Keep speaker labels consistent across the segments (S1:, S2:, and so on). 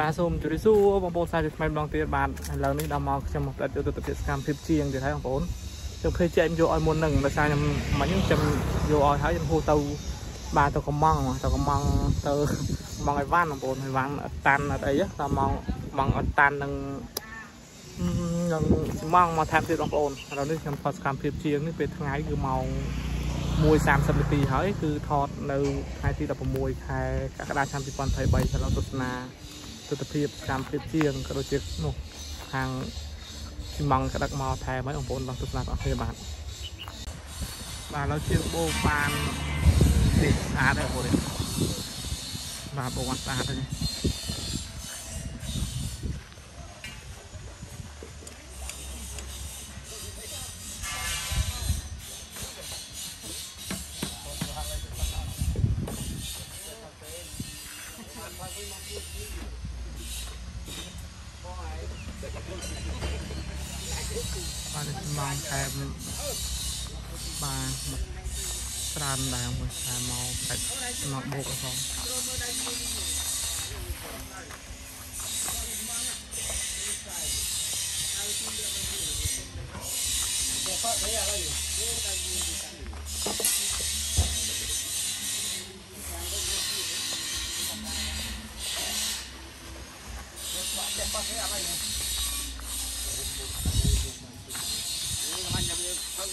S1: បាទសូមជម្រាបសួរបងប្អូនសាជាថ្មីម្ដងទៀតបាទឥឡូវនេះដល់មកខ្ញុំមកផ្តិតយកទស្សនវិជ្ជាសកម្មភាពជាងទៀតហើយបងប្អូនខ្ញុំឃើញចែកយកឲ្យមុនហ្នឹងដោយសារខ្ញុំមិញខ្ញុំយកឲ្យហើយខ្ញុំហូរទៅបាទទៅកំងទៅកំងទៅកំងឲ្យវ៉ាន់បងប្អូនឲ្យវ៉ាន់អត់តាន់អត់អីដល់មកមកអត់តាន់នឹងនឹងម៉ងមកថែមទៀតបងប្អូនឥឡូវនេះខ្ញុំថតសកម្មភាពជាងនេះពេលថ្ងៃគឺម៉ោង1:30នាទីហើយគឺថតនៅថ្ងៃទី16ខែកក្កដាឆ្នាំ2023សម្រាប់ទស្សនា ទស្សនភាពសកម្មភាពជាងក៏ដូចជានោះខាងពីម៉ងក្តឹកមកថែមហើយបងប្អូនបងទស្សនាបងប្អូនបាទបាទឥឡូវជាងបោបាននេះស្អាតហើយបងប្អូនបាទបោបានស្អាតហើយ ច្រើនដែរមួយខែមកកាច់មកបូកអផងជាច្រាស់ចឹងទីចំវានៅវិញអត់ជា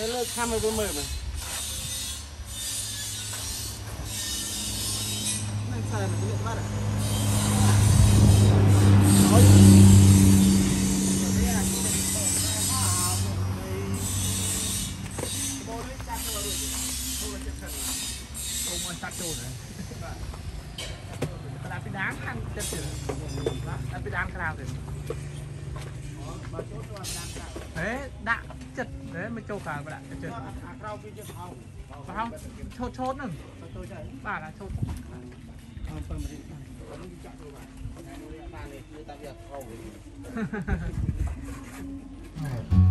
S1: Böyle tam öbür mü? Ben sana bir var. Tapi dah kan, tapi dah kerap. đấy mới châu cả mà đạ chật. Phải không? Chốt chốt nữa. Bà là chốt.
S2: តាមពើមរិទ្ធខ្ញុំចាក់ទៅបាទបាននេះគឺតាមវាខោ
S1: Này.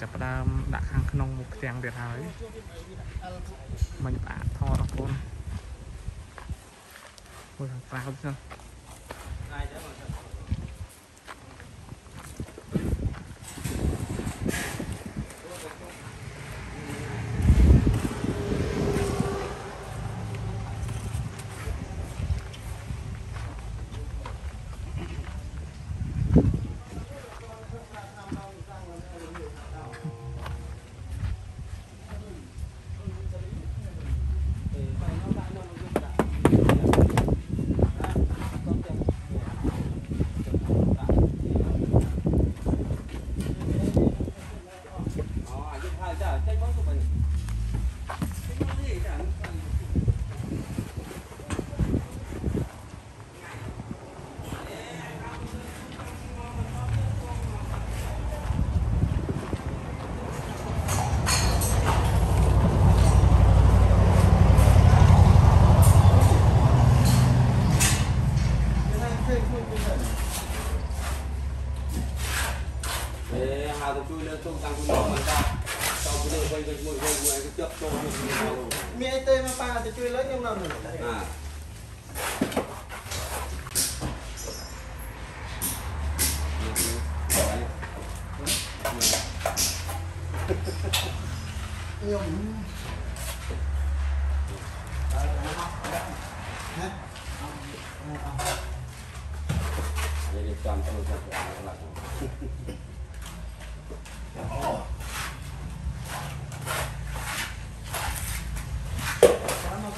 S1: ចាប់ផ្ដើមដាក់ខាងក្នុងមុខផ្ទាំងទៀតហើយមិញបាក់ថតអរគុណមួយខាងក្រៅ
S3: ទៀត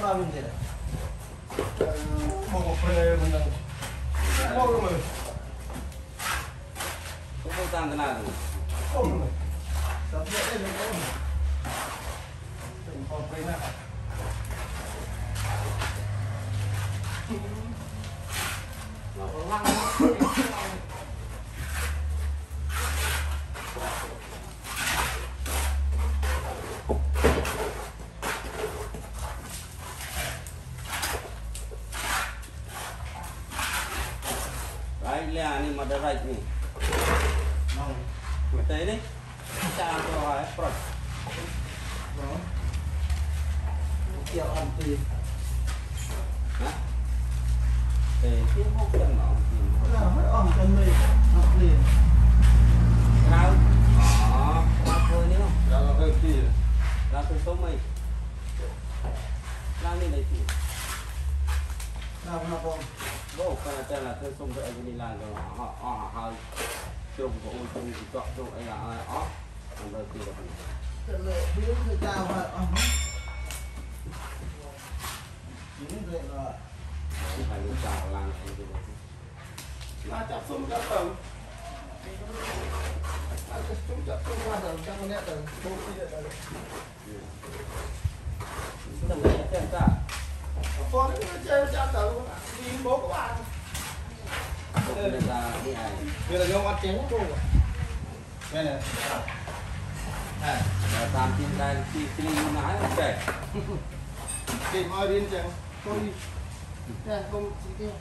S3: Mamin dira. Mogo pre menang. Mogo
S2: me. Mogo tang kena tu. Oh me. Tapi ada ni kan.
S3: Tempat pre nak.
S2: Lawan. sung chắc tầng ăn cái
S3: sung chắc sung qua tầng
S2: chắc con nét tầng đôi khi là tầng chúng ta lấy cái ta con nó chơi chắc tầng bố các bạn đây là đây là
S3: ông ăn chén cô
S2: đây này à làm tin đây thì thì lái ok tìm ai bên chẳng tôi đây không chị kia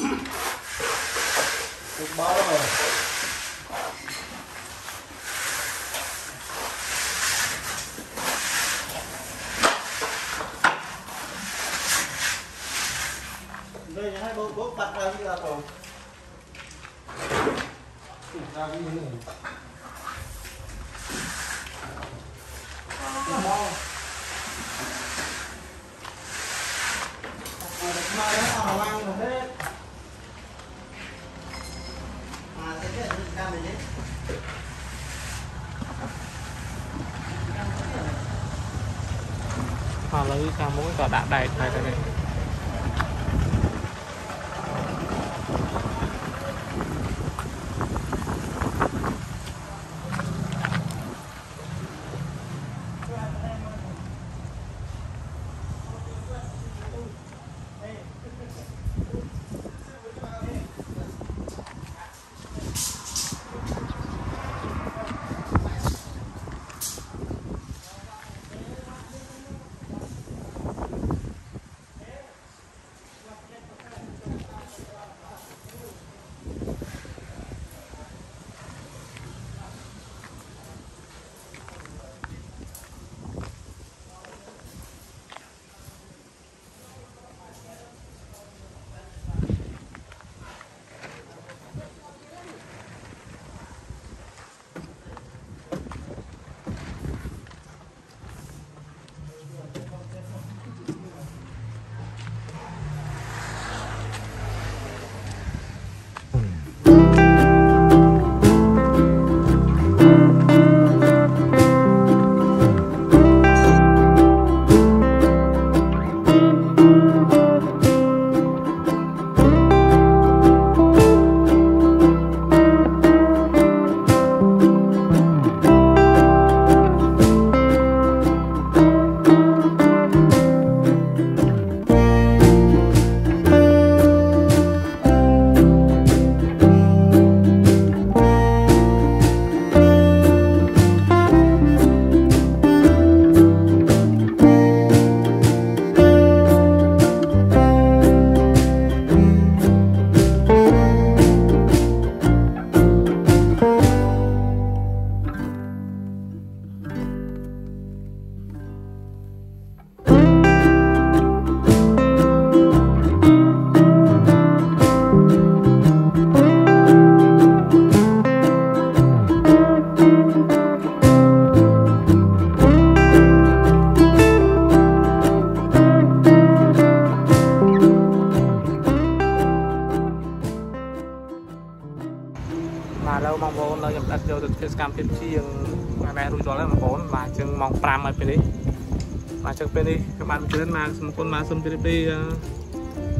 S2: Tuk bawa. Đây hai bố bố bắt ra như là rồi. Ra đi nữa. Mà nó ở hoang rồi hết. Sẽ biết được cam này đấy.
S1: ឥឡូ បាទច្រើនមកសូមគុណមកសូមជម្រាបលា